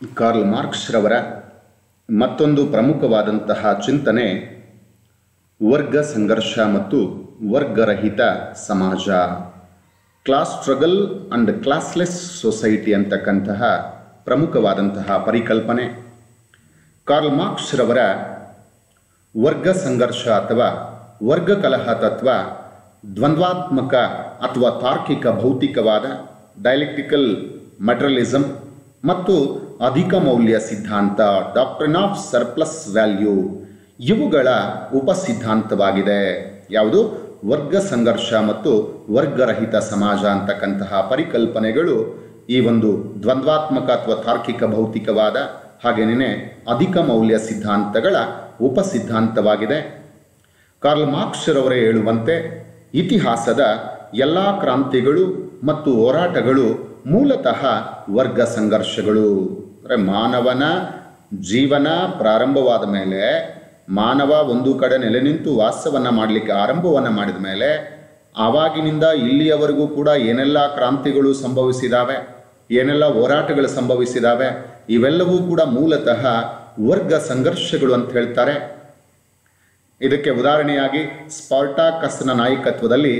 Karl ಮಾರ್ಕ್ಸ್ರವರ ಮತ್ತೊಂದು ಪ್ರಮುಖವಾದಂತಹ ಚಿಂತನೆ, ವರ್ಗ ಸಂಘರ್ಷ ಮತ್ತು ವರ್ಗರಹಿತ ಸಮಾಜ. Class struggle and classless society ಅಂತಕ್ಕಂತಹ ಪ್ರಮುಖವಾದಂತಹ ಪರಿಕಲ್ಪನೆ. ಕಾರ್ಲ್ ಮಾರ್ಕ್ಸ್ರವರ ವರ್ಗ ಸಂಘರ್ಷ ಅಥವಾ ವರ್ಗ ಕಲಹ ತತ್ವ ದ್ವಂದ್ವಾತ್ಮಕ ಅಥವಾ ತಾರ್ಕಿಕ ಭೌತಿಕವಾದ ಡೈಲೆಕ್ಟಿಕಲ್ ಮೆಟ್ರಲಿಸಮ್ ಮತ್ತು ಅಧಿಕ ಮೌಲ್ಯ ಸಿದ್ಧಾಂತ ಡಾಕ್ಟ್ರಿನ್ ಆಫ್ ಸರ್ಪ್ಲಸ್ ವ್ಯಾಲ್ಯೂ ಇವುಗಳ ಉಪಸಿದ್ಧಾಂತವಾಗಿದೆ. ಯಾವುದು? ವರ್ಗ ಸಂಘರ್ಷ ಮತ್ತು ವರ್ಗರಹಿತ ಸಮಾಜ ಅಂತಕ್ಕಂತಹ ಪರಿಕಲ್ಪನೆಗಳು ಈ ಒಂದು ದ್ವಂದ್ವಾತ್ಮಕ ಅಥವಾ ತಾರ್ಕಿಕ ಭೌತಿಕವಾದ ಹಾಗೇನೇ ಅಧಿಕ ಮೌಲ್ಯ ಸಿದ್ಧಾಂತಗಳ ಉಪಸಿದ್ಧಾಂತವಾಗಿದೆ. ಕಾರ್ಲ್ ಮಾರ್ಕ್ಸ್ರವರೇ ಹೇಳುವಂತೆ ಇತಿಹಾಸದ ಎಲ್ಲ ಕ್ರಾಂತಿಗಳು ಮತ್ತು ಹೋರಾಟಗಳು ಮೂಲತಃ ವರ್ಗ ಸಂಘರ್ಷಗಳು. ಅಂದರೆ ಮಾನವನ ಜೀವನ ಪ್ರಾರಂಭವಾದ ಮೇಲೆ, ಮಾನವ ಒಂದು ಕಡೆ ನೆಲೆ ನಿಂತು ವಾಸವನ್ನು ಮಾಡಲಿಕ್ಕೆ ಆರಂಭವನ್ನು ಮಾಡಿದ ಮೇಲೆ, ಆವಾಗಿನಿಂದ ಇಲ್ಲಿಯವರೆಗೂ ಕೂಡ ಏನೆಲ್ಲ ಕ್ರಾಂತಿಗಳು ಸಂಭವಿಸಿದಾವೆ, ಏನೆಲ್ಲ ಹೋರಾಟಗಳು ಸಂಭವಿಸಿದಾವೆ, ಇವೆಲ್ಲವೂ ಕೂಡ ಮೂಲತಃ ವರ್ಗ ಸಂಘರ್ಷಗಳು ಅಂತ ಹೇಳ್ತಾರೆ. ಇದಕ್ಕೆ ಉದಾಹರಣೆಯಾಗಿ ಸ್ಪಾರ್ಟಾಕಸ್ನ ನಾಯಕತ್ವದಲ್ಲಿ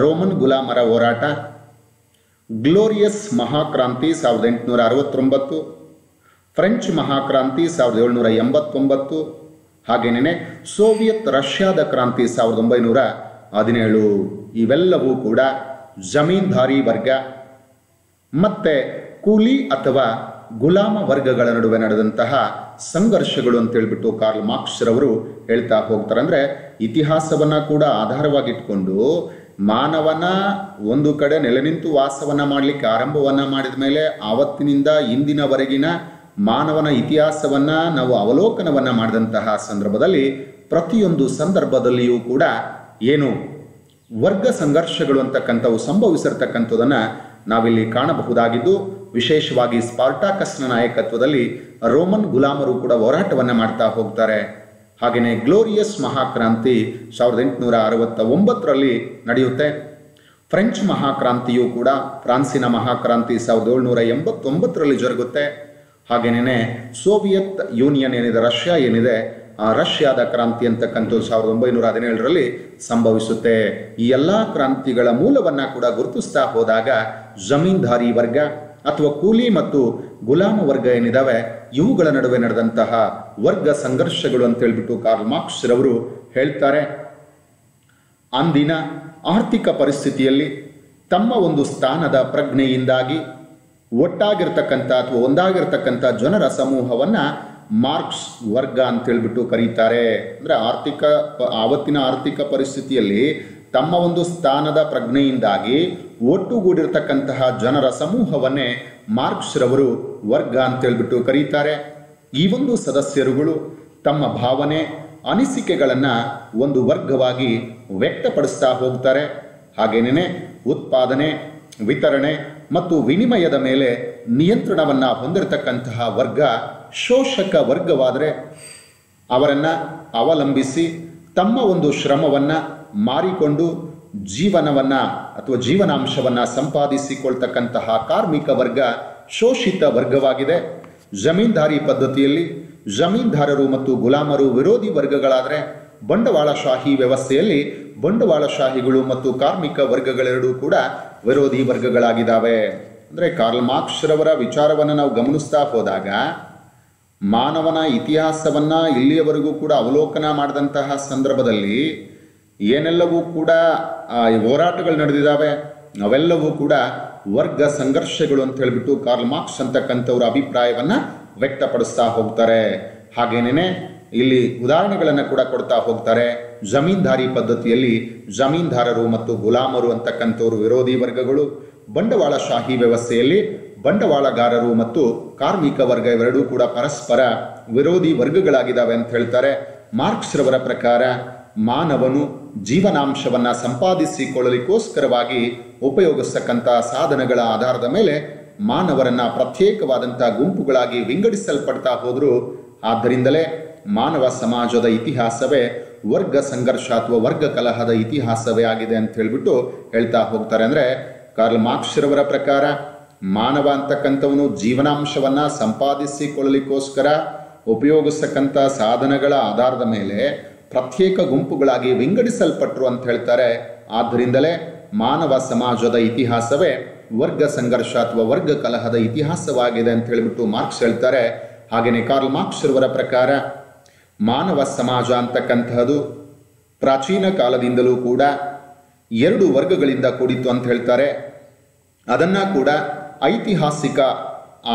ರೋಮನ್ ಗುಲಾಮರ ಹೋರಾಟ ಗ್ಲೋರಿಯಸ್ ಮಹಾಕ್ರಾಂತಿ ಸಾವಿರದ ಎಂಟುನೂರ ಅರವತ್ತೊಂಬತ್ತು. ಫ್ರೆಂಚ್ ಮಹಾಕ್ರಾಂತಿ ಸಾವಿರದ ಏಳುನೂರ ಎಂಬತ್ತೊಂಬತ್ತು. ಹಾಗೇನೇ ಸೋವಿಯತ್ ರಷ್ಯಾದ ಕ್ರಾಂತಿ, ಸಾವಿರದ ಒಂಬೈನೂರ ಹದಿನೇಳು. ಇವೆಲ್ಲವೂ ಕೂಡ ಜಮೀನ್ದಾರಿ ವರ್ಗ. ಮತ್ತೆ ಕೂಲಿ ಅಥವಾ ಗುಲಾಮ ವರ್ಗಗಳ ನಡುವೆ ನಡೆದಂತಹ ಸಂಘರ್ಷಗಳು ಅಂತ ಹೇಳ್ಬಿಟ್ಟು ಕಾರ್ಲ್ ಮಾರ್ಕ್ಸ್ರವರು ಹೇಳ್ತಾ ಹೋಗ್ತಾರೆ. ಅಂದರೆ ಇತಿಹಾಸವನ್ನ ಕೂಡ ಆಧಾರವಾಗಿಟ್ಕೊಂಡು ಮಾನವನ ಒಂದು ಕಡೆ ನೆಲೆ ನಿಂತು ವಾಸವನ್ನ ಮಾಡಲಿಕ್ಕೆ ಆರಂಭವನ್ನ ಮಾಡಿದ ಮೇಲೆ ಆವತ್ತಿನಿಂದ ಇಂದಿನವರೆಗಿನ ಮಾನವನ ಇತಿಹಾಸವನ್ನ ನಾವು ಅವಲೋಕನವನ್ನ ಮಾಡಿದಂತಹ ಸಂದರ್ಭದಲ್ಲಿ ಪ್ರತಿಯೊಂದು ಸಂದರ್ಭದಲ್ಲಿಯೂ ಕೂಡ ಏನು ವರ್ಗ ಸಂಘರ್ಷಗಳು ಅಂತಕ್ಕಂಥವು ಸಂಭವಿಸಿರ್ತಕ್ಕಂಥದನ್ನ ನಾವಿಲ್ಲಿ ಕಾಣಬಹುದಾಗಿದ್ದು ವಿಶೇಷವಾಗಿ ಸ್ಪಾರ್ಟಾಕಸ್ನ ನಾಯಕತ್ವದಲ್ಲಿ ರೋಮನ್ ಗುಲಾಮರು ಕೂಡ ಹೋರಾಟವನ್ನು ಮಾಡ್ತಾ ಹೋಗ್ತಾರೆ. ಹಾಗೆಯೇ ಗ್ಲೋರಿಯಸ್ ಮಹಾಕ್ರಾಂತಿ ಸಾವಿರದ ಎಂಟುನೂರ ಅರವತ್ತ ಒಂಬತ್ತರಲ್ಲಿ ನಡೆಯುತ್ತೆ. ಫ್ರೆಂಚ್ ಮಹಾಕ್ರಾಂತಿಯು ಕೂಡ ಫ್ರಾನ್ಸಿನ ಮಹಾಕ್ರಾಂತಿ ಸಾವಿರದ ಏಳ್ನೂರ ಎಂಬತ್ತೊಂಬತ್ತರಲ್ಲಿ ಜರುಗುತ್ತೆ. ಹಾಗೇನೇ ಸೋವಿಯತ್ ಯೂನಿಯನ್ ಏನಿದೆ, ರಷ್ಯಾ ಏನಿದೆ, ಆ ರಷ್ಯಾದ ಕ್ರಾಂತಿ ಅಂತಕ್ಕಂಥದ್ದು ಸಾವಿರದ ಒಂಬೈನೂರ ಹದಿನೇಳರಲ್ಲಿ ಸಂಭವಿಸುತ್ತೆ. ಈ ಎಲ್ಲ ಕ್ರಾಂತಿಗಳ ಮೂಲವನ್ನ ಕೂಡ ಗುರುತಿಸ್ತಾ ಹೋದಾಗ ಜಮೀನ್ದಾರಿ ವರ್ಗ ಅಥವಾ ಕೂಲಿ ಮತ್ತು ಗುಲಾಮ ವರ್ಗ ಏನಿದಾವೆ, ಇವುಗಳ ನಡುವೆ ನಡೆದಂತಹ ವರ್ಗ ಸಂಘರ್ಷಗಳು ಅಂತ ಹೇಳ್ಬಿಟ್ಟು ಕಾರ್ಲ್ ಮಾರ್ಕ್ಸ್ ರವರು ಹೇಳ್ತಾರೆ. ಅಂದಿನ ಆರ್ಥಿಕ ಪರಿಸ್ಥಿತಿಯಲ್ಲಿ ತಮ್ಮ ಒಂದು ಸ್ಥಾನದ ಪ್ರಜ್ಞೆಯಿಂದಾಗಿ ಒಟ್ಟಾಗಿರ್ತಕ್ಕಂಥ ಅಥವಾ ಒಂದಾಗಿರ್ತಕ್ಕಂಥ ಜನರ ಸಮೂಹವನ್ನ ಮಾರ್ಕ್ಸ್ ವರ್ಗ ಅಂತ ಹೇಳ್ಬಿಟ್ಟು ಕರೀತಾರೆ. ಅಂದ್ರೆ ಆರ್ಥಿಕ ಆವತ್ತಿನ ಆರ್ಥಿಕ ಪರಿಸ್ಥಿತಿಯಲ್ಲಿ ತಮ್ಮ ಒಂದು ಸ್ಥಾನದ ಪ್ರಜ್ಞೆಯಿಂದಾಗಿ ಒಟ್ಟುಗೂಡಿರ್ತಕ್ಕಂತಹ ಜನರ ಸಮೂಹವನ್ನೇ ಮಾರ್ಕ್ಸ್ ರವರು ವರ್ಗ ಅಂತ ಹೇಳ್ಬಿಟ್ಟು ಕರೀತಾರೆ. ಈ ಒಂದು ಸದಸ್ಯರುಗಳು ತಮ್ಮ ಭಾವನೆ, ಅನಿಸಿಕೆಗಳನ್ನ ಒಂದು ವರ್ಗವಾಗಿ ವ್ಯಕ್ತಪಡಿಸ್ತಾ ಹೋಗ್ತಾರೆ. ಹಾಗೇನೇ ಉತ್ಪಾದನೆ, ವಿತರಣೆ ಮತ್ತು ವಿನಿಮಯದ ಮೇಲೆ ನಿಯಂತ್ರಣವನ್ನ ಹೊಂದಿರತಕ್ಕಂತಹ ವರ್ಗ ಶೋಷಕ ವರ್ಗವಾದರೆ ಅವರನ್ನು ಅವಲಂಬಿಸಿ ತಮ್ಮ ಒಂದು ಶ್ರಮವನ್ನ ಮಾರಿಕೊಂಡು ಜೀವನವನ್ನ ಅಥವಾ ಜೀವನಾಂಶವನ್ನ ಸಂಪಾದಿಸಿಕೊಳ್ತಕ್ಕಂತಹ ಕಾರ್ಮಿಕ ವರ್ಗ ಶೋಷಿತ ವರ್ಗವಾಗಿದೆ. ಜಮೀನ್ದಾರಿ ಪದ್ಧತಿಯಲ್ಲಿ ಜಮೀನ್ದಾರರು ಮತ್ತು ಗುಲಾಮರು ವಿರೋಧಿ ವರ್ಗಗಳಾದರೆ ಬಂಡವಾಳಶಾಹಿ ವ್ಯವಸ್ಥೆಯಲ್ಲಿ ಬಂಡವಾಳಶಾಹಿಗಳು ಮತ್ತು ಕಾರ್ಮಿಕ ವರ್ಗಗಳೆರಡೂ ಕೂಡ ವಿರೋಧಿ ವರ್ಗಗಳಾಗಿದ್ದಾವೆ. ಅಂದರೆ ಕಾರ್ಲ್ ಮಾರ್ಕ್ಸ್ರವರ ವಿಚಾರವನ್ನು ನಾವು ಗಮನಿಸ್ತಾ ಹೋದಾಗ ಮಾನವನ ಇತಿಹಾಸವನ್ನು ಇಲ್ಲಿಯವರೆಗೂ ಕೂಡ ಅವಲೋಕನ ಮಾಡಿದಂತಹ ಸಂದರ್ಭದಲ್ಲಿ ಏನೆಲ್ಲವೂ ಕೂಡ ಹೋರಾಟಗಳು ನಡೆದಿದ್ದಾವೆ, ಅವೆಲ್ಲವೂ ಕೂಡ ವರ್ಗ ಸಂಘರ್ಷಗಳು ಅಂತ ಹೇಳಿಬಿಟ್ಟು ಕಾರ್ಲ್ ಮಾರ್ಕ್ಸ್ ಅಂತಕ್ಕಂಥವ್ರ ಅಭಿಪ್ರಾಯವನ್ನ ವ್ಯಕ್ತಪಡಿಸ್ತಾ ಹೋಗ್ತಾರೆ. ಹಾಗೇನೇನೆ ಇಲ್ಲಿ ಉದಾಹರಣೆಗಳನ್ನು ಕೂಡ ಕೊಡ್ತಾ ಹೋಗ್ತಾರೆ. ಜಮೀನ್ದಾರಿ ಪದ್ಧತಿಯಲ್ಲಿ ಜಮೀನ್ದಾರರು ಮತ್ತು ಗುಲಾಮರು ಅಂತಕ್ಕಂಥವ್ರು ವಿರೋಧಿ ವರ್ಗಗಳು, ಬಂಡವಾಳಶಾಹಿ ವ್ಯವಸ್ಥೆಯಲ್ಲಿ ಬಂಡವಾಳಗಾರರು ಮತ್ತು ಕಾರ್ಮಿಕ ವರ್ಗ ಇವೆರಡೂ ಕೂಡ ಪರಸ್ಪರ ವಿರೋಧಿ ವರ್ಗಗಳಾಗಿದ್ದಾವೆ ಅಂತ ಹೇಳ್ತಾರೆ. ಮಾರ್ಕ್ಸ್ ರವರ ಪ್ರಕಾರ ಮಾನವನು ಜೀವನಾಂಶವನ್ನ ಸಂಪಾದಿಸಿಕೊಳ್ಳಲಿಕ್ಕೋಸ್ಕರವಾಗಿ ಉಪಯೋಗಿಸ್ತಕ್ಕಂಥ ಸಾಧನಗಳ ಆಧಾರದ ಮೇಲೆ ಮಾನವರನ್ನ ಪ್ರತ್ಯೇಕವಾದಂಥ ಗುಂಪುಗಳಾಗಿ ವಿಂಗಡಿಸಲ್ಪಡ್ತಾ ಹೋದ್ರು. ಆದ್ದರಿಂದಲೇ ಮಾನವ ಸಮಾಜದ ಇತಿಹಾಸವೇ ವರ್ಗ ಸಂಘರ್ಷ ಅಥವಾ ವರ್ಗ ಕಲಹದ ಇತಿಹಾಸವೇ ಆಗಿದೆ ಅಂತ ಹೇಳ್ಬಿಟ್ಟು ಹೇಳ್ತಾ ಹೋಗ್ತಾರೆ. ಅಂದ್ರೆ ಕಾರ್ಲ್ ಮಾರ್ಕ್ಸ್ ರವರ ಪ್ರಕಾರ ಮಾನವ ಅಂತಕ್ಕಂಥವನು ಜೀವನಾಂಶವನ್ನು ಸಂಪಾದಿಸಿಕೊಳ್ಳಲಿಕ್ಕೋಸ್ಕರ ಉಪಯೋಗಿಸ್ತಕ್ಕಂಥ ಸಾಧನಗಳ ಆಧಾರದ ಮೇಲೆ ಪ್ರತ್ಯೇಕ ಗುಂಪುಗಳಾಗಿ ವಿಂಗಡಿಸಲ್ಪಟ್ಟರು ಅಂತ ಹೇಳ್ತಾರೆ. ಆದ್ದರಿಂದಲೇ ಮಾನವ ಸಮಾಜದ ಇತಿಹಾಸವೇ ವರ್ಗ ಸಂಘರ್ಷ ಅಥವಾ ವರ್ಗ ಕಲಹದ ಇತಿಹಾಸವಾಗಿದೆ ಅಂತ ಹೇಳಿಬಿಟ್ಟು ಮಾರ್ಕ್ಸ್ ಹೇಳ್ತಾರೆ. ಹಾಗೆಯೇ ಕಾರ್ಲ್ ಮಾರ್ಕ್ಸ್ ಇರುವರ ಪ್ರಕಾರ ಮಾನವ ಸಮಾಜ ಅಂತಕ್ಕಂತಹದ್ದು ಪ್ರಾಚೀನ ಕಾಲದಿಂದಲೂ ಕೂಡ ಎರಡು ವರ್ಗಗಳಿಂದ ಕೂಡಿತ್ತು ಅಂತ ಹೇಳ್ತಾರೆ. ಅದನ್ನು ಕೂಡ ಐತಿಹಾಸಿಕ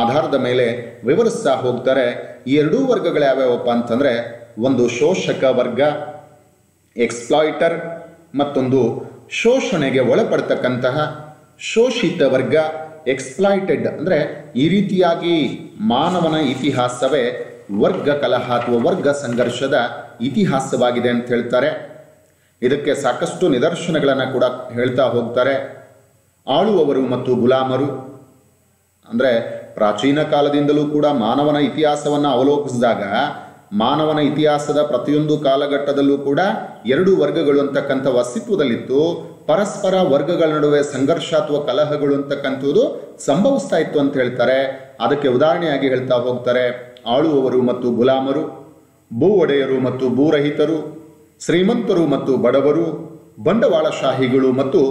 ಆಧಾರದ ಮೇಲೆ ವಿವರಿಸ್ತಾ ಹೋಗ್ತಾರೆ. ಈ ಎರಡೂ ವರ್ಗಗಳು ಯಾವ್ಯಾವಪ್ಪ ಅಂತಂದರೆ ಒಂದು ಶೋಷಕ ವರ್ಗ ಎಕ್ಸ್ಪ್ಲಾಯ್ಟರ್ ಮತ್ತೊಂದು ಶೋಷಣೆಗೆ ಒಳಪಡ್ತಕ್ಕಂತಹ ಶೋಷಿತ ವರ್ಗ ಎಕ್ಸ್ಪ್ಲಾಯಿಟೆಡ್ ಅಂದರೆ ಈ ರೀತಿಯಾಗಿ ಮಾನವನ ಇತಿಹಾಸವೇ ವರ್ಗ ಕಲಹ ಅಥವಾ ವರ್ಗ ಸಂಘರ್ಷದ ಇತಿಹಾಸವಾಗಿದೆ ಅಂತ ಹೇಳ್ತಾರೆ. ಇದಕ್ಕೆ ಸಾಕಷ್ಟು ನಿದರ್ಶನಗಳನ್ನು ಕೂಡ ಹೇಳ್ತಾ ಹೋಗ್ತಾರೆ. ಆಳುವವರು ಮತ್ತು ಗುಲಾಮರು ಅಂದರೆ ಪ್ರಾಚೀನ ಕಾಲದಿಂದಲೂ ಕೂಡ ಮಾನವನ ಇತಿಹಾಸವನ್ನು ಅವಲೋಕಿಸಿದಾಗ ಮಾನವನ ಇತಿಹಾಸದ ಪ್ರತಿಯೊಂದು ಕಾಲಘಟ್ಟದಲ್ಲೂ ಕೂಡ ಎರಡು ವರ್ಗಗಳು ಅಂತಕ್ಕಂಥ ಅಸ್ತಿತ್ವದಲ್ಲಿತ್ತು. ಪರಸ್ಪರ ವರ್ಗಗಳ ನಡುವೆ ಸಂಘರ್ಷ ಅಥವಾ ಕಲಹಗಳು ಅಂತಕ್ಕಂಥದ್ದು ಸಂಭವಿಸ್ತಾ ಇತ್ತು ಅಂತ ಹೇಳ್ತಾರೆ. ಅದಕ್ಕೆ ಉದಾಹರಣೆಯಾಗಿ ಹೇಳ್ತಾ ಹೋಗ್ತಾರೆ. ಆಳುವವರು ಮತ್ತು ಗುಲಾಮರು ಭೂ ಒಡೆಯರು ಮತ್ತು ಭೂರಹಿತರು, ಶ್ರೀಮಂತರು ಮತ್ತು ಬಡವರು, ಬಂಡವಾಳಶಾಹಿಗಳು ಮತ್ತು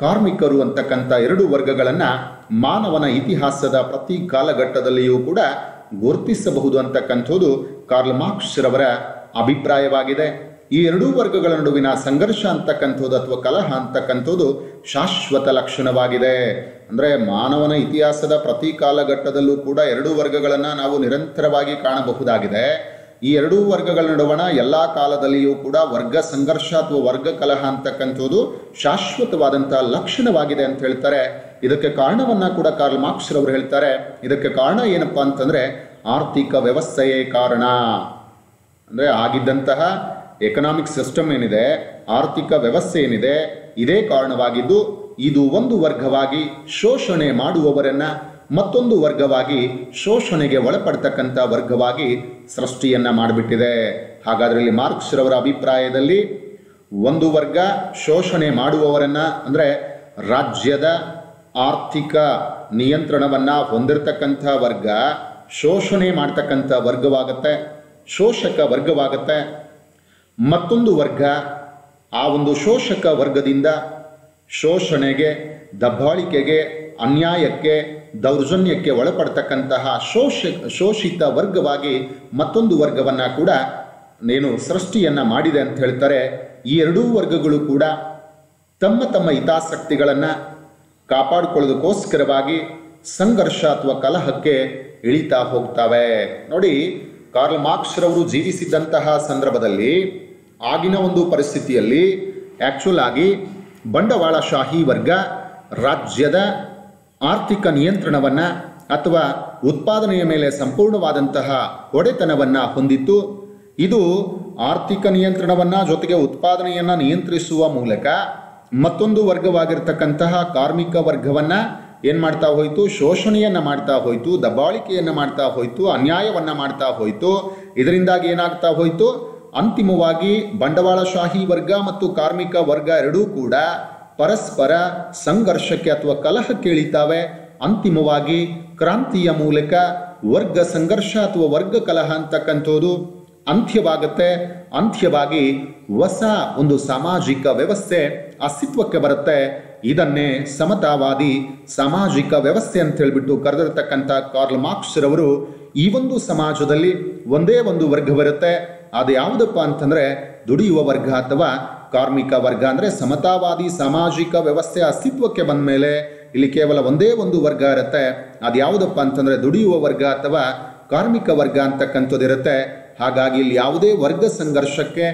ಕಾರ್ಮಿಕರು ಅಂತಕ್ಕಂಥ ಎರಡು ವರ್ಗಗಳನ್ನು ಮಾನವನ ಇತಿಹಾಸದ ಪ್ರತಿ ಕಾಲಘಟ್ಟದಲ್ಲಿಯೂ ಕೂಡ ಗುರುತಿಸಬಹುದು ಅಂತಕ್ಕಂಥದ್ದು ಕಾರ್ಲ್ ಮಾರ್ಕ್ಸ್ ರವರ ಅಭಿಪ್ರಾಯವಾಗಿದೆ. ಈ ಎರಡೂ ವರ್ಗಗಳ ನಡುವಿನ ಸಂಘರ್ಷ ಅಂತಕ್ಕಂಥದ್ದು ಅಥವಾ ಕಲಹ ಅಂತಕ್ಕಂಥದ್ದು ಶಾಶ್ವತ ಲಕ್ಷಣವಾಗಿದೆ. ಅಂದರೆ ಮಾನವನ ಇತಿಹಾಸದ ಪ್ರತಿ ಕಾಲಘಟ್ಟದಲ್ಲೂ ಕೂಡ ಎರಡೂ ವರ್ಗಗಳನ್ನು ನಾವು ನಿರಂತರವಾಗಿ ಕಾಣಬಹುದಾಗಿದೆ. ಈ ಎರಡೂ ವರ್ಗಗಳ ನಡುವಣ ಎಲ್ಲ ಕಾಲದಲ್ಲಿಯೂ ಕೂಡ ವರ್ಗ ಸಂಘರ್ಷ ಅಥವಾ ವರ್ಗ ಕಲಹ ಅಂತಕ್ಕಂಥದ್ದು ಶಾಶ್ವತವಾದಂತಹ ಲಕ್ಷಣವಾಗಿದೆ ಅಂತ ಹೇಳ್ತಾರೆ. ಇದಕ್ಕೆ ಕಾರಣವನ್ನ ಕೂಡ ಕಾರ್ಲ್ ಮಾರ್ಕ್ಸ್ ರವರು ಹೇಳ್ತಾರೆ. ಇದಕ್ಕೆ ಕಾರಣ ಏನಪ್ಪಾ ಅಂತಂದ್ರೆ ಆರ್ಥಿಕ ವ್ಯವಸ್ಥೆಯೇ ಕಾರಣ. ಅಂದರೆ ಆಗಿದ್ದಂತಹ ಎಕನಾಮಿಕ್ ಸಿಸ್ಟಮ್ ಏನಿದೆ, ಆರ್ಥಿಕ ವ್ಯವಸ್ಥೆ ಏನಿದೆ, ಇದೇ ಕಾರಣವಾಗಿದ್ದು ಇದು ಒಂದು ವರ್ಗವಾಗಿ ಶೋಷಣೆ ಮಾಡುವವರನ್ನ ಮತ್ತೊಂದು ವರ್ಗವಾಗಿ ಶೋಷಣೆಗೆ ಒಳಪಡ್ತಕ್ಕಂಥ ವರ್ಗವಾಗಿ ಸೃಷ್ಟಿಯನ್ನ ಮಾಡಿಬಿಟ್ಟಿದೆ. ಹಾಗಾದ್ರಲ್ಲಿ ಮಾರ್ಕ್ಸ್ ರವರ ಅಭಿಪ್ರಾಯದಲ್ಲಿ ಒಂದು ವರ್ಗ ಶೋಷಣೆ ಮಾಡುವವರನ್ನ ಅಂದರೆ ರಾಜ್ಯದ ಆರ್ಥಿಕ ನಿಯಂತ್ರಣವನ್ನ ಹೊಂದಿರತಕ್ಕಂಥ ವರ್ಗ ಶೋಷಣೆ ಮಾಡ್ತಕ್ಕಂಥ ವರ್ಗವಾಗತ್ತೆ, ಶೋಷಕ ವರ್ಗವಾಗತ್ತೆ. ಮತ್ತೊಂದು ವರ್ಗ, ಆ ಒಂದು ಶೋಷಕ ವರ್ಗದಿಂದ ಶೋಷಣೆಗೆ, ದಬ್ಬಾಳಿಕೆಗೆ, ಅನ್ಯಾಯಕ್ಕೆ, ದೌರ್ಜನ್ಯಕ್ಕೆ ಒಳಪಡ್ತಕ್ಕಂತಹ ಶೋಷ, ಶೋಷಿತ ವರ್ಗವಾಗಿ ಮತ್ತೊಂದು ವರ್ಗವನ್ನು ಕೂಡ ಏನು ಸೃಷ್ಟಿಯನ್ನ ಮಾಡಿದೆ ಅಂತ ಹೇಳ್ತಾರೆ. ಈ ಎರಡೂ ವರ್ಗಗಳು ಕೂಡ ತಮ್ಮ ತಮ್ಮ ಹಿತಾಸಕ್ತಿಗಳನ್ನು ಕಾಪಾಡಿಕೊಳ್ಳೋದಕ್ಕೋಸ್ಕರವಾಗಿ ಸಂಘರ್ಷ ಅಥವಾ ಕಲಹಕ್ಕೆ ಇಳಿತಾ ಹೋಗ್ತವೆ. ನೋಡಿ, ಕಾರ್ಲ್ ಮಾರ್ಕ್ಸ್ ರವರು ಜೀವಿಸಿದ್ದಂತಹ ಸಂದರ್ಭದಲ್ಲಿ, ಆಗಿನ ಒಂದು ಪರಿಸ್ಥಿತಿಯಲ್ಲಿ ಆಕ್ಚುಲ್ ಆಗಿ ಬಂಡವಾಳಶಾಹಿ ವರ್ಗ ರಾಜ್ಯದ ಆರ್ಥಿಕ ನಿಯಂತ್ರಣವನ್ನ ಅಥವಾ ಉತ್ಪಾದನೆಯ ಮೇಲೆ ಸಂಪೂರ್ಣವಾದಂತಹ ಒಡೆತನವನ್ನ ಹೊಂದಿತ್ತು. ಇದು ಆರ್ಥಿಕ ನಿಯಂತ್ರಣವನ್ನ ಜೊತೆಗೆ ಉತ್ಪಾದನೆಯನ್ನ ನಿಯಂತ್ರಿಸುವ ಮೂಲಕ ಮತ್ತೊಂದು ವರ್ಗವಾಗಿರ್ತಕ್ಕಂತಹ ಕಾರ್ಮಿಕ ವರ್ಗವನ್ನ ಏನ್ ಮಾಡ್ತಾ ಹೋಯಿತು? ಶೋಷಣೆಯನ್ನು ಮಾಡ್ತಾ ಹೋಯಿತು, ದಬ್ಬಾಳಿಕೆಯನ್ನು ಮಾಡ್ತಾ ಹೋಯಿತು, ಅನ್ಯಾಯವನ್ನು ಮಾಡ್ತಾ ಹೋಯಿತು. ಇದರಿಂದಾಗಿ ಏನಾಗ್ತಾ ಹೋಯಿತು? ಅಂತಿಮವಾಗಿ ಬಂಡವಾಳಶಾಹಿ ವರ್ಗ ಮತ್ತು ಕಾರ್ಮಿಕ ವರ್ಗ ಎರಡೂ ಕೂಡ ಪರಸ್ಪರ ಸಂಘರ್ಷಕ್ಕೆ ಅಥವಾ ಕಲಹ ಇಳಿತಾವೆ ಅಂತಿಮವಾಗಿ ಕ್ರಾಂತಿಯ ಮೂಲಕ ವರ್ಗ ಸಂಘರ್ಷ ಅಥವಾ ವರ್ಗ ಕಲಹ ಅಂತಕ್ಕಂಥದ್ದು. ಅಂತ್ಯವಾಗುತ್ತೆ. ಅಂತ್ಯವಾಗಿ ಹೊಸ ಒಂದು ಸಾಮಾಜಿಕ ವ್ಯವಸ್ಥೆ ಅಸ್ತಿತ್ವಕ್ಕೆ ಬರುತ್ತೆ. ಇದನ್ನೇ ಸಮತಾವಾದಿ ಸಾಮಾಜಿಕ ವ್ಯವಸ್ಥೆ ಅಂತ ಹೇಳ್ಬಿಟ್ಟು ಕರೆದಿರ್ತಕ್ಕಂಥ ಕಾರ್ಲ್ ಮಾರ್ಕ್ಸ್ ರವರು ಈ ಒಂದು ಸಮಾಜದಲ್ಲಿ ಒಂದೇ ಒಂದು ವರ್ಗ ಬರುತ್ತೆ. ಅದು ಯಾವುದಪ್ಪ ಅಂತಂದ್ರೆ ದುಡಿಯುವ ವರ್ಗ ಅಥವಾ ಕಾರ್ಮಿಕ ವರ್ಗ ಅಂದ್ರೆ ಸಮತಾವಾದಿ ಸಾಮಾಜಿಕ ವ್ಯವಸ್ಥೆ ಅಸ್ತಿತ್ವಕ್ಕೆ ಬಂದ ಮೇಲೆ ಇಲ್ಲಿ ಕೇವಲ ಒಂದೇ ಒಂದು ವರ್ಗ ಇರುತ್ತೆ. ಅದು ಯಾವುದಪ್ಪ ಅಂತಂದ್ರೆ ದುಡಿಯುವ ವರ್ಗ ಅಥವಾ ಕಾರ್ಮಿಕ ವರ್ಗ ಅಂತಕ್ಕಂಥದ್ದು ಇರುತ್ತೆ ಹಾಗಾಗಿ ಇಲ್ಲಿ ಯಾವುದೇ ವರ್ಗ ಸಂಘರ್ಷಕ್ಕೆ,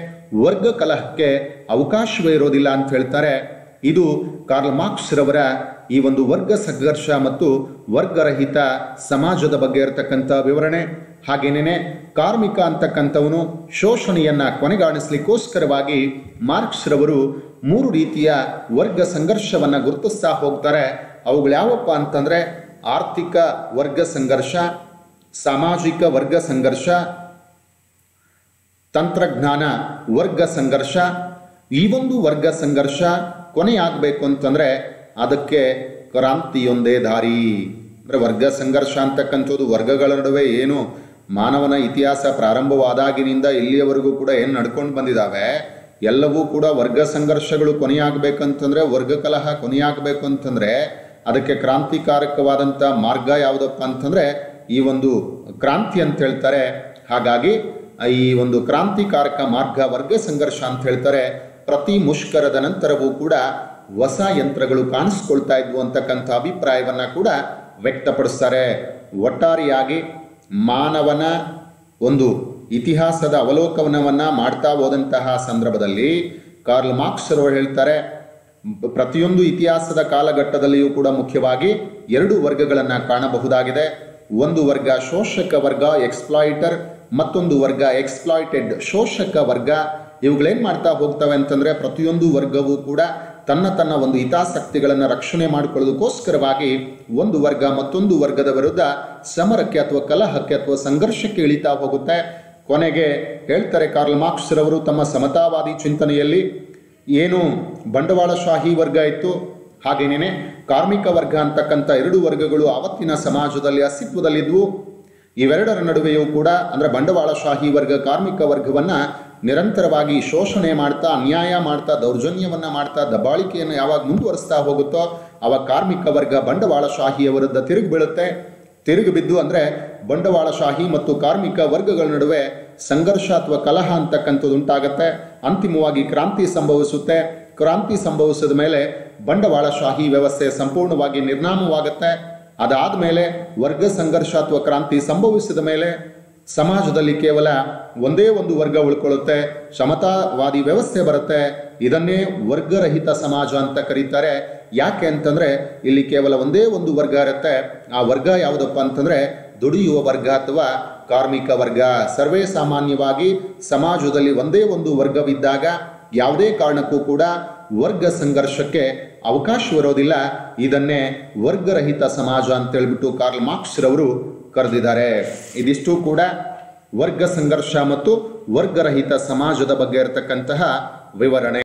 ವರ್ಗ ಕಲಹಕ್ಕೆ ಅವಕಾಶವೇ ಇರೋದಿಲ್ಲ ಅಂತ ಹೇಳ್ತಾರೆ. ಇದು ಕಾರ್ಲ್ ಮಾರ್ಕ್ಸ್ ರವರ ಈ ಒಂದು ವರ್ಗ ಸಂಘರ್ಷ ಮತ್ತು ವರ್ಗರಹಿತ ಸಮಾಜದ ಬಗ್ಗೆ ಇರತಕ್ಕಂಥ ವಿವರಣೆ. ಹಾಗೇನೇನೆ, ಕಾರ್ಮಿಕ ಅಂತಕ್ಕಂಥವನು ಶೋಷಣೆಯನ್ನು ಕೊನೆಗಾಣಿಸ್ಲಿಕ್ಕೋಸ್ಕರವಾಗಿ ಮಾರ್ಕ್ಸ್ ರವರು ಮೂರು ರೀತಿಯ ವರ್ಗ ಸಂಘರ್ಷವನ್ನ ಗುರುತಿಸ್ತಾ ಹೋಗ್ತಾರೆ. ಅವುಗಳು ಯಾವಪ್ಪ ಅಂತಂದ್ರೆ ಆರ್ಥಿಕ ವರ್ಗ ಸಂಘರ್ಷ ಸಾಮಾಜಿಕ ವರ್ಗ ಸಂಘರ್ಷ, ತಂತ್ರಜ್ಞಾನ ವರ್ಗ ಸಂಘರ್ಷ, ಈ ಒಂದು ವರ್ಗ ಸಂಘರ್ಷ ಕೊನೆಯಾಗಬೇಕು ಅಂತಂದರೆ ಅದಕ್ಕೆ ಕ್ರಾಂತಿಯೊಂದೇ ದಾರಿ. ಅಂದರೆ ವರ್ಗ ಸಂಘರ್ಷ ಅಂತಕ್ಕಂಥದ್ದು ವರ್ಗಗಳ ನಡುವೆ ಏನು ಮಾನವನ ಇತಿಹಾಸ ಪ್ರಾರಂಭವಾದಾಗಿನಿಂದ ಇಲ್ಲಿಯವರೆಗೂ ಕೂಡ ಏನು ನಡ್ಕೊಂಡು ಬಂದಿದ್ದಾವೆ ಎಲ್ಲವೂ ಕೂಡ ವರ್ಗ ಸಂಘರ್ಷಗಳು ಕೊನೆಯಾಗಬೇಕಂತಂದರೆ, ವರ್ಗ ಕಲಹ ಕೊನೆಯಾಗಬೇಕು ಅಂತಂದರೆ ಅದಕ್ಕೆ ಕ್ರಾಂತಿಕಾರಕವಾದಂಥ ಮಾರ್ಗ ಯಾವುದಪ್ಪ ಅಂತಂದ್ರೆ ಈ ಒಂದು ಕ್ರಾಂತಿ ಅಂತ ಹೇಳ್ತಾರೆ. ಹಾಗಾಗಿ ಈ ಒಂದು ಕ್ರಾಂತಿಕಾರಕ ಮಾರ್ಗ ವರ್ಗ ಸಂಘರ್ಷ ಅಂತ ಹೇಳ್ತಾರೆ. ಪ್ರತಿ ಮುಷ್ಕರದ ನಂತರವೂ ಕೂಡ ಹೊಸ ಯಂತ್ರಗಳು ಕಾಣಿಸ್ಕೊಳ್ತಾ ಇದ್ವು ಅಂತಕ್ಕಂಥ ಅಭಿಪ್ರಾಯವನ್ನು ಕೂಡ ವ್ಯಕ್ತಪಡಿಸ್ತಾರೆ. ಒಟ್ಟಾರೆಯಾಗಿ ಮಾನವನ ಒಂದು ಇತಿಹಾಸದ ಅವಲೋಕನವನ್ನು ಮಾಡ್ತಾ ಹೋದಂತಹ ಸಂದರ್ಭದಲ್ಲಿ ಕಾರ್ಲ್ ಮಾರ್ಕ್ಸ್ ಅವರು ಹೇಳ್ತಾರೆ, ಪ್ರತಿಯೊಂದು ಇತಿಹಾಸದ ಕಾಲಘಟ್ಟದಲ್ಲಿಯೂ ಕೂಡ ಮುಖ್ಯವಾಗಿ ಎರಡು ವರ್ಗಗಳನ್ನು ಕಾಣಬಹುದಾಗಿದೆ. ಒಂದು ವರ್ಗ ಶೋಷಕ ವರ್ಗ ಎಕ್ಸ್ಪ್ಲಾಯಿಟರ್ ಮತ್ತೊಂದು ವರ್ಗ ಎಕ್ಸ್ಪ್ಲಾಯಿಟೆಡ್ ಶೋಷಕ ವರ್ಗ. ಇವುಗಳೇನು ಮಾಡ್ತಾ ಹೋಗ್ತವೆ ಅಂತಂದ್ರೆ ಪ್ರತಿಯೊಂದು ವರ್ಗವೂ ಕೂಡ ತನ್ನ ತನ್ನ ಒಂದು ಹಿತಾಸಕ್ತಿಗಳನ್ನು ರಕ್ಷಣೆ ಮಾಡಿಕೊಳ್ಳೋದಕ್ಕೋಸ್ಕರವಾಗಿ ಒಂದು ವರ್ಗ ಮತ್ತೊಂದು ವರ್ಗದ ವಿರುದ್ಧ ಸಮರಕ್ಕೆ ಅಥವಾ ಕಲಹಕ್ಕೆ ಅಥವಾ ಸಂಘರ್ಷಕ್ಕೆ ಇಳಿತಾ ಹೋಗುತ್ತೆ. ಕೊನೆಗೆ ಹೇಳ್ತಾರೆ ಕಾರ್ಲ್ ಮಾರ್ಕ್ಸ್ ರವರು ತಮ್ಮ ಸಮತಾವಾದಿ ಚಿಂತನೆಯಲ್ಲಿ, ಏನು ಬಂಡವಾಳಶಾಹಿ ವರ್ಗ ಇತ್ತು ಹಾಗೇನೇನೆ, ಕಾರ್ಮಿಕ ವರ್ಗ ಅಂತಕ್ಕಂಥ ಎರಡು ವರ್ಗಗಳು ಆವತ್ತಿನ ಸಮಾಜದಲ್ಲಿ ಅಸ್ತಿತ್ವದಲ್ಲಿದ್ವು. ಇವೆರಡರ ನಡುವೆಯೂ ಕೂಡ ಅಂದ್ರೆ ಬಂಡವಾಳಶಾಹಿ ವರ್ಗ, ಕಾರ್ಮಿಕ ವರ್ಗವನ್ನ ನಿರಂತರವಾಗಿ ಶೋಷಣೆ ಮಾಡ್ತಾ, ಅನ್ಯಾಯ ಮಾಡ್ತಾ, ದೌರ್ಜನ್ಯವನ್ನ ಮಾಡ್ತಾ, ದಬ್ಬಾಳಿಕೆಯನ್ನು ಯಾವಾಗ ಮುಂದುವರಿಸ್ತಾ ಹೋಗುತ್ತೋ ಆವಾಗ ಕಾರ್ಮಿಕ ವರ್ಗ ಬಂಡವಾಳಶಾಹಿಯ ವಿರುದ್ಧ ತಿರುಗಿ ಬೀಳುತ್ತೆ. ತಿರುಗಿ ಬಿದ್ದು ಅಂದ್ರೆ ಬಂಡವಾಳಶಾಹಿ ಮತ್ತು ಕಾರ್ಮಿಕ ವರ್ಗಗಳ ನಡುವೆ ಸಂಘರ್ಷ ಅಥವಾ ಕಲಹ ಅಂತಕ್ಕಂಥದ್ದು ಅಂತಿಮವಾಗಿ ಕ್ರಾಂತಿ ಸಂಭವಿಸುತ್ತೆ. ಕ್ರಾಂತಿ ಸಂಭವಿಸಿದ ಮೇಲೆ ಬಂಡವಾಳಶಾಹಿ ವ್ಯವಸ್ಥೆ ಸಂಪೂರ್ಣವಾಗಿ ನಿರ್ನಾಮವಾಗುತ್ತೆ. ಅದಾದ ಮೇಲೆ ವರ್ಗ ಸಂಘರ್ಷ ಅಥವಾ ಕ್ರಾಂತಿ ಸಂಭವಿಸಿದ ಮೇಲೆ ಸಮಾಜದಲ್ಲಿ ಕೇವಲ ಒಂದೇ ಒಂದು ವರ್ಗ ಉಳ್ಕೊಳ್ಳುತ್ತೆ, ಸಮತಾವಾದಿ ವ್ಯವಸ್ಥೆ ಬರುತ್ತೆ. ಇದನ್ನೇ ವರ್ಗರಹಿತ ಸಮಾಜ ಅಂತ ಕರೀತಾರೆ. ಯಾಕೆ ಅಂತಂದ್ರೆ ಇಲ್ಲಿ ಕೇವಲ ಒಂದೇ ಒಂದು ವರ್ಗ ಇರುತ್ತೆ. ಆ ವರ್ಗ ಯಾವುದಪ್ಪ ಅಂತಂದ್ರೆ ದುಡಿಯುವ ವರ್ಗ ಅಥವಾ ಕಾರ್ಮಿಕ ವರ್ಗ. ಸರ್ವೇ ಸಾಮಾನ್ಯವಾಗಿ ಸಮಾಜದಲ್ಲಿ ಒಂದೇ ಒಂದು ವರ್ಗವಿದ್ದಾಗ ಯಾವುದೇ ಕಾರಣಕ್ಕೂ ಕೂಡ ವರ್ಗ ಸಂಘರ್ಷಕ್ಕೆ ಅವಕಾಶ ಬರೋದಿಲ್ಲ ಇದನ್ನೇ ವರ್ಗರಹಿತ ಸಮಾಜ ಅಂತ ಹೇಳ್ಬಿಟ್ಟು ಕಾರ್ಲ್ ಮಾರ್ಕ್ಸ್ ರವರು ಕರೆದಿದ್ದಾರೆ. ಇದಿಷ್ಟು ಕೂಡ ವರ್ಗ ಸಂಘರ್ಷ ಮತ್ತು ವರ್ಗರಹಿತ ಸಮಾಜದ ಬಗ್ಗೆ ಇರತಕ್ಕಂತಹ ವಿವರಣೆ.